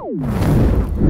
Música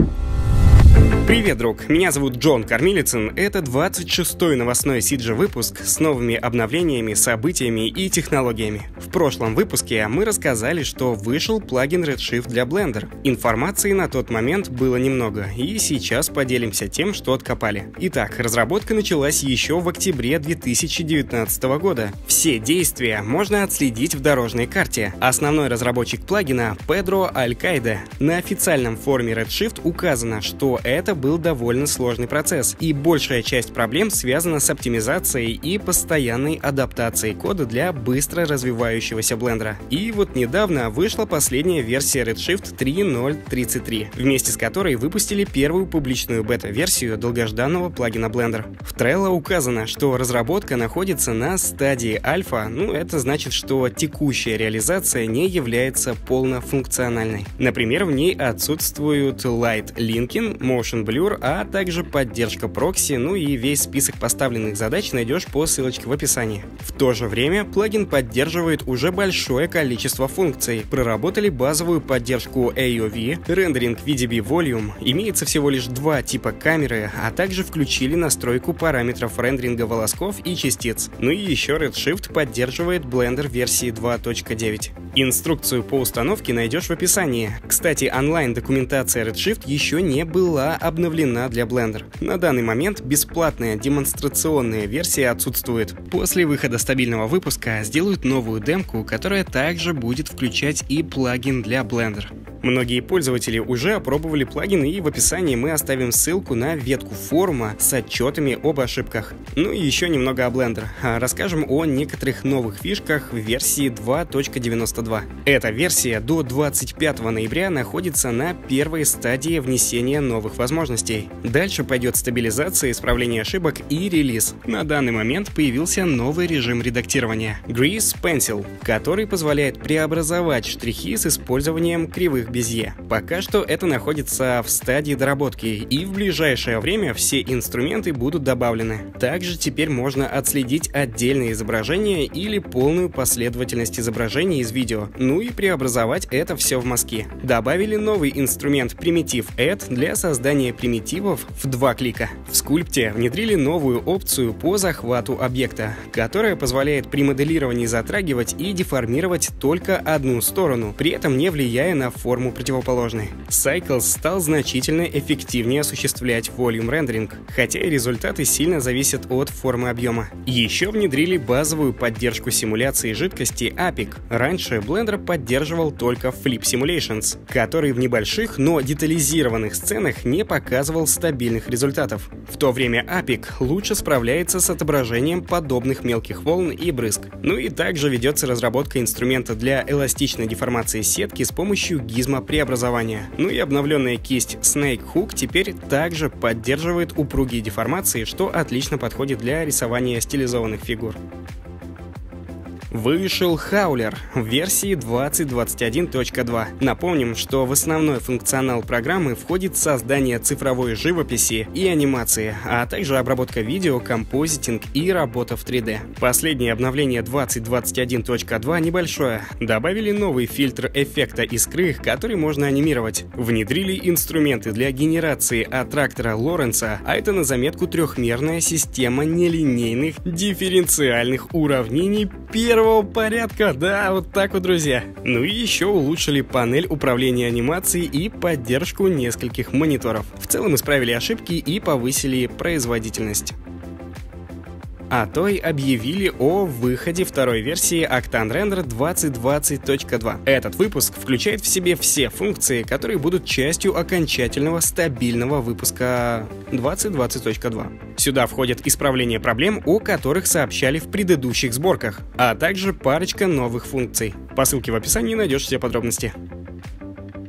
Привет, друг! Меня зовут Джон Кормилицын. Это 26-й новостной CG выпуск с новыми обновлениями, событиями и технологиями. В прошлом выпуске мы рассказали, что вышел плагин Redshift для Blender. Информации на тот момент было немного, и сейчас поделимся тем, что откопали. Итак, разработка началась еще в октябре 2019 года. Все действия можно отследить в дорожной карте. Основной разработчик плагина — Педро Алькайде. На официальном форуме Redshift указано, что это был довольно сложный процесс, и большая часть проблем связана с оптимизацией и постоянной адаптацией кода для быстро развивающегося блендера. И вот недавно вышла последняя версия Redshift 3.0.33, вместе с которой выпустили первую публичную бета-версию долгожданного плагина Blender. В Trello указано, что разработка находится на стадии альфа, ну это значит, что текущая реализация не является полнофункциональной. Например, в ней отсутствуют Light Linking, Motion Blur, а также поддержка прокси, ну и весь список поставленных задач найдешь по ссылочке в описании. В то же время плагин поддерживает уже большое количество функций. Проработали базовую поддержку AOV, рендеринг VDB Volume, имеется всего лишь два типа камеры, а также включили настройку параметров рендеринга волосков и частиц. Ну и еще Redshift поддерживает Blender версии 2.9. Инструкцию по установке найдешь в описании. Кстати, онлайн-документация Redshift еще не была обновлена для Blender. На данный момент бесплатная демонстрационная версия отсутствует. После выхода стабильного выпуска сделают новую демку, которая также будет включать и плагин для Blender. Многие пользователи уже опробовали плагин, и в описании мы оставим ссылку на ветку форума с отчетами об ошибках. Ну и еще немного о Blender. А, расскажем о некоторых новых фишках в версии 2.92. Эта версия до 25 ноября находится на первой стадии внесения новых возможностей. Дальше пойдет стабилизация, исправление ошибок и релиз. На данный момент появился новый режим редактирования — Grease Pencil, который позволяет преобразовать штрихи с использованием кривых Безье. Пока что это находится в стадии доработки, и в ближайшее время все инструменты будут добавлены. Также теперь можно отследить отдельные изображения или полную последовательность изображений из видео, ну и преобразовать это все в мазки. Добавили новый инструмент Primitive Add для создания примитивов в два клика. В скульпте внедрили новую опцию по захвату объекта, которая позволяет при моделировании затрагивать и деформировать только одну сторону, при этом не влияя на форму форму противоположной. Cycles стал значительно эффективнее осуществлять volume рендеринг, хотя и результаты сильно зависят от формы объема. Еще внедрили базовую поддержку симуляции жидкости APIC. Раньше Blender поддерживал только Flip Simulations, который в небольших, но детализированных сценах не показывал стабильных результатов. В то время APIC лучше справляется с отображением подобных мелких волн и брызг. Ну и также ведется разработка инструмента для эластичной деформации сетки с помощью гизма преобразования. Ну и обновленная кисть Snake Hook теперь также поддерживает упругие деформации, что отлично подходит для рисования стилизованных фигур. Вышел Хаулер в версии 2021.2. Напомним, что в основной функционал программы входит создание цифровой живописи и анимации, а также обработка видео, композитинг и работа в 3D. Последнее обновление 2021.2 небольшое. Добавили новый фильтр эффекта искры, который можно анимировать. Внедрили инструменты для генерации аттрактора Лоренца, а это на заметку трехмерная система нелинейных дифференциальных уравнений первого первого порядка, да, вот так вот, друзья. Ну и еще улучшили панель управления анимацией и поддержку нескольких мониторов. В целом исправили ошибки и повысили производительность а то и объявили о выходе второй версии Octane Render 2020.2. Этот выпуск включает в себе все функции, которые будут частью окончательного стабильного выпуска 2020.2. Сюда входят исправление проблем, о которых сообщали в предыдущих сборках, а также парочка новых функций. По ссылке в описании найдешь все подробности.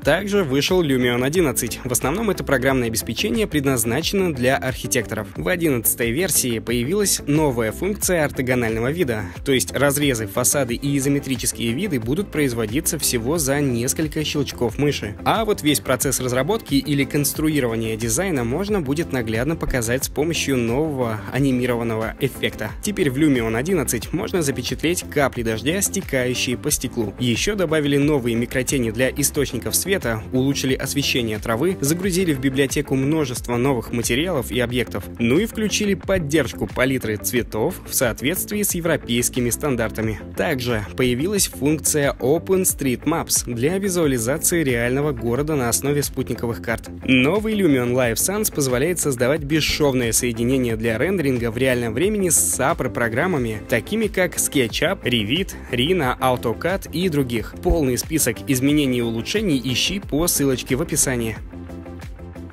Также вышел Lumion 11. В основном это программное обеспечение предназначено для архитекторов. В 11 версии появилась новая функция ортогонального вида, то есть разрезы, фасады и изометрические виды будут производиться всего за несколько щелчков мыши. А вот весь процесс разработки или конструирования дизайна можно будет наглядно показать с помощью нового анимированного эффекта. Теперь в Lumion 11 можно запечатлеть капли дождя, стекающие по стеклу. Еще добавили новые микротени для источников света света, улучшили освещение травы, загрузили в библиотеку множество новых материалов и объектов, ну и включили поддержку палитры цветов в соответствии с европейскими стандартами. Также появилась функция OpenStreetMaps для визуализации реального города на основе спутниковых карт. Новый Lumion Live Sans позволяет создавать бесшовное соединение для рендеринга в реальном времени с SAPR-программами, такими как SketchUp, Revit, Rhino, AutoCAD и других. Полный список изменений и улучшений ищи по ссылочке в описании.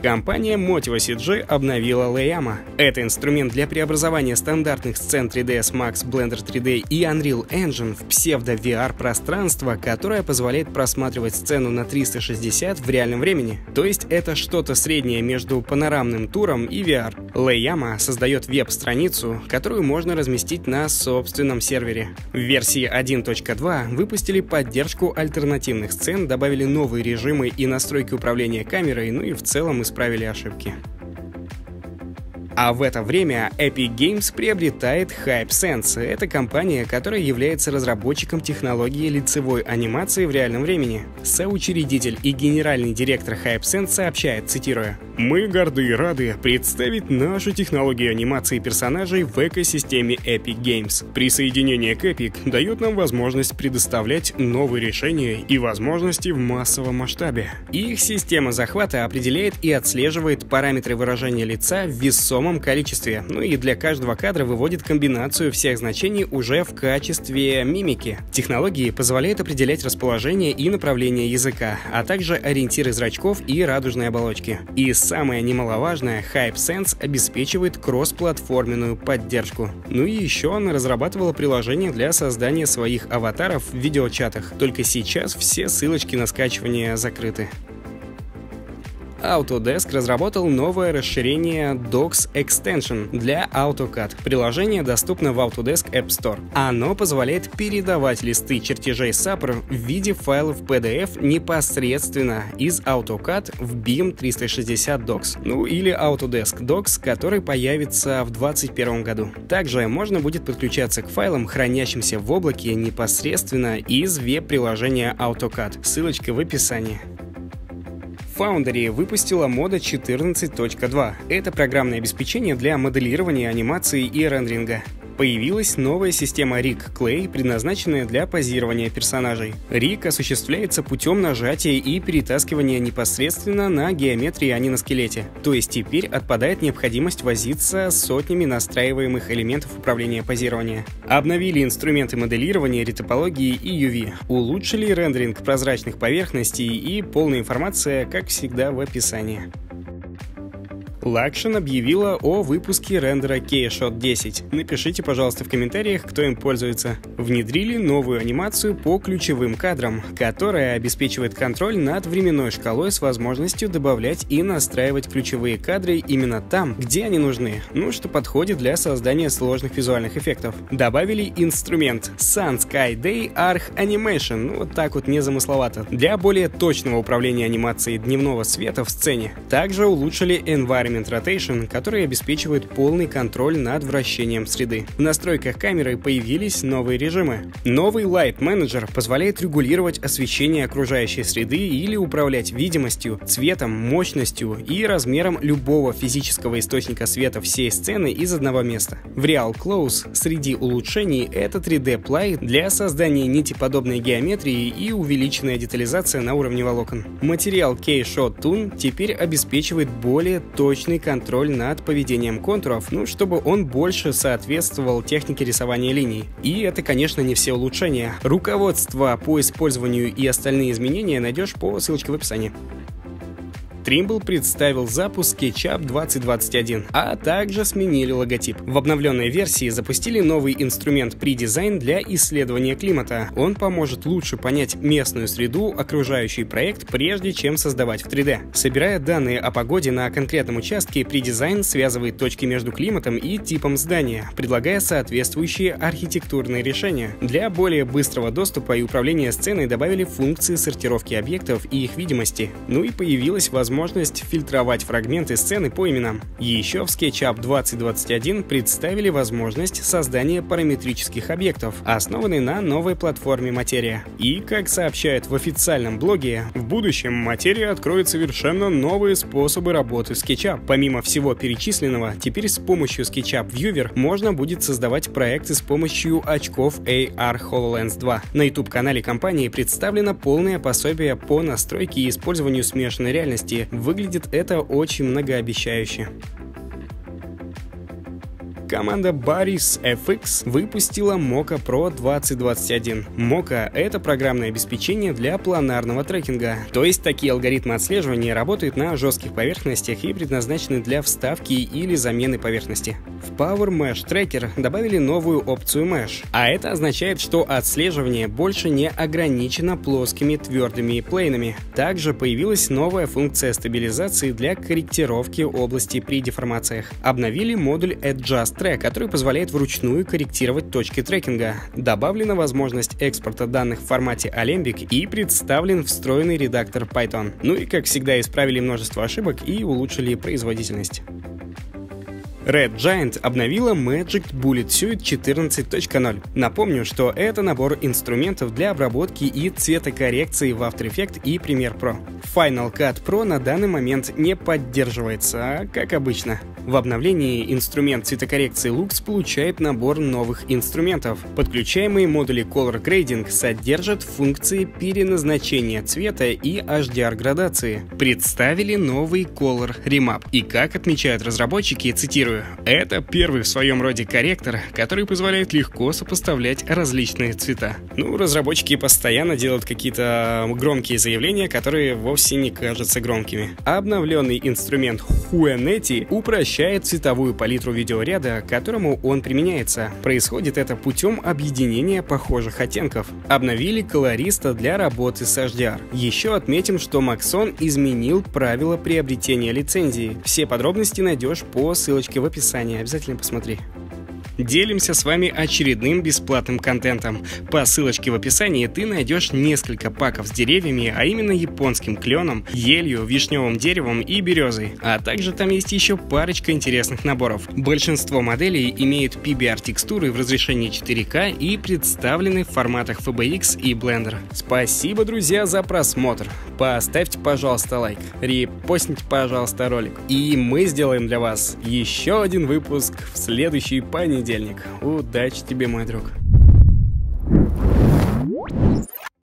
Компания Motiva CG обновила Layama. Это инструмент для преобразования стандартных сцен 3ds Max, Blender 3D и Unreal Engine в псевдо-VR пространство, которое позволяет просматривать сцену на 360 в реальном времени. То есть это что-то среднее между панорамным туром и VR. Layama создает веб-страницу, которую можно разместить на собственном сервере. В версии 1.2 выпустили поддержку альтернативных сцен, добавили новые режимы и настройки управления камерой, ну и в целом исправили исправили ошибки. А в это время Epic Games приобретает HypeSense. Это компания, которая является разработчиком технологии лицевой анимации в реальном времени. Соучредитель и генеральный директор HypeSense сообщает, цитируя, «Мы горды и рады представить нашу технологию анимации персонажей в экосистеме Epic Games. Присоединение к Epic дает нам возможность предоставлять новые решения и возможности в массовом масштабе. Их система захвата определяет и отслеживает параметры выражения лица в весомом весомом количестве, ну и для каждого кадра выводит комбинацию всех значений уже в качестве мимики. Технологии позволяют определять расположение и направление языка, а также ориентиры зрачков и радужной оболочки. И самое немаловажное, HypeSense обеспечивает кроссплатформенную поддержку. Ну и еще она разрабатывала приложение для создания своих аватаров в видеочатах. Только сейчас все ссылочки на скачивание закрыты. Autodesk разработал новое расширение Docs Extension для AutoCAD. Приложение доступно в Autodesk App Store. Оно позволяет передавать листы чертежей SAPR в виде файлов PDF непосредственно из AutoCAD в BIM 360 Docs, ну или Autodesk Docs, который появится в 2021 году. Также можно будет подключаться к файлам, хранящимся в облаке непосредственно из веб-приложения AutoCAD. Ссылочка в описании. Foundry выпустила мода 14.2. Это программное обеспечение для моделирования анимации и рендеринга появилась новая система Rig Clay, предназначенная для позирования персонажей. Rig осуществляется путем нажатия и перетаскивания непосредственно на геометрии, а не на скелете. То есть теперь отпадает необходимость возиться с сотнями настраиваемых элементов управления позирования. Обновили инструменты моделирования, ретопологии и UV. Улучшили рендеринг прозрачных поверхностей и полная информация, как всегда, в описании. Лакшин объявила о выпуске рендера Keyshot 10. Напишите, пожалуйста, в комментариях, кто им пользуется. Внедрили новую анимацию по ключевым кадрам, которая обеспечивает контроль над временной шкалой с возможностью добавлять и настраивать ключевые кадры именно там, где они нужны, ну что подходит для создания сложных визуальных эффектов. Добавили инструмент Sun Sky Day Arc Animation, ну вот так вот незамысловато, для более точного управления анимацией дневного света в сцене. Также улучшили environment Environment Rotation, который обеспечивает полный контроль над вращением среды. В настройках камеры появились новые режимы. Новый Light Manager позволяет регулировать освещение окружающей среды или управлять видимостью, цветом, мощностью и размером любого физического источника света всей сцены из одного места. В Real Close среди улучшений это 3D Ply для создания нитеподобной геометрии и увеличенная детализация на уровне волокон. Материал K-Shot Toon теперь обеспечивает более точный точный контроль над поведением контуров, ну, чтобы он больше соответствовал технике рисования линий. И это, конечно, не все улучшения. Руководство по использованию и остальные изменения найдешь по ссылочке в описании. Trimble представил запуск SketchUp 2021, а также сменили логотип. В обновленной версии запустили новый инструмент Pre-Design для исследования климата. Он поможет лучше понять местную среду, окружающий проект, прежде чем создавать в 3D. Собирая данные о погоде на конкретном участке, Pre-Design связывает точки между климатом и типом здания, предлагая соответствующие архитектурные решения. Для более быстрого доступа и управления сценой добавили функции сортировки объектов и их видимости. Ну и появилась возможность возможность фильтровать фрагменты сцены по именам. Еще в SketchUp 2021 представили возможность создания параметрических объектов, основанной на новой платформе Материя. И, как сообщают в официальном блоге, в будущем Материя откроет совершенно новые способы работы SketchUp. Помимо всего перечисленного, теперь с помощью SketchUp Viewer можно будет создавать проекты с помощью очков AR HoloLens 2. На YouTube-канале компании представлено полное пособие по настройке и использованию смешанной реальности. Выглядит это очень многообещающе команда Baris FX выпустила Mocha Pro 2021. Mocha — это программное обеспечение для планарного трекинга, то есть такие алгоритмы отслеживания работают на жестких поверхностях и предназначены для вставки или замены поверхности. В Power Mesh Tracker добавили новую опцию Mesh, а это означает, что отслеживание больше не ограничено плоскими твердыми плейнами. Также появилась новая функция стабилизации для корректировки области при деформациях. Обновили модуль Adjust Track, который позволяет вручную корректировать точки трекинга. Добавлена возможность экспорта данных в формате Alembic и представлен встроенный редактор Python. Ну и, как всегда, исправили множество ошибок и улучшили производительность. Red Giant обновила Magic Bullet Suite 14.0. Напомню, что это набор инструментов для обработки и цветокоррекции в After Effects и Premiere Pro. Final Cut Pro на данный момент не поддерживается, как обычно. В обновлении инструмент цветокоррекции Lux получает набор новых инструментов. Подключаемые модули Color Grading содержат функции переназначения цвета и HDR-градации. Представили новый Color Remap. И как отмечают разработчики, цитирую, «Это первый в своем роде корректор, который позволяет легко сопоставлять различные цвета». Ну, разработчики постоянно делают какие-то громкие заявления, которые вовсе не кажутся громкими. Обновленный инструмент упрощает упрощает цветовую палитру видеоряда, к которому он применяется. Происходит это путем объединения похожих оттенков. Обновили колориста для работы с HDR. Еще отметим, что Maxon изменил правила приобретения лицензии. Все подробности найдешь по ссылочке в описании. Обязательно посмотри делимся с вами очередным бесплатным контентом. По ссылочке в описании ты найдешь несколько паков с деревьями, а именно японским кленом, елью, вишневым деревом и березой. А также там есть еще парочка интересных наборов. Большинство моделей имеют PBR-текстуры в разрешении 4К и представлены в форматах FBX и Blender. Спасибо, друзья, за просмотр. Поставьте, пожалуйста, лайк, репостните, пожалуйста, ролик. И мы сделаем для вас еще один выпуск в следующий понедельник понедельник. Удачи тебе, мой друг.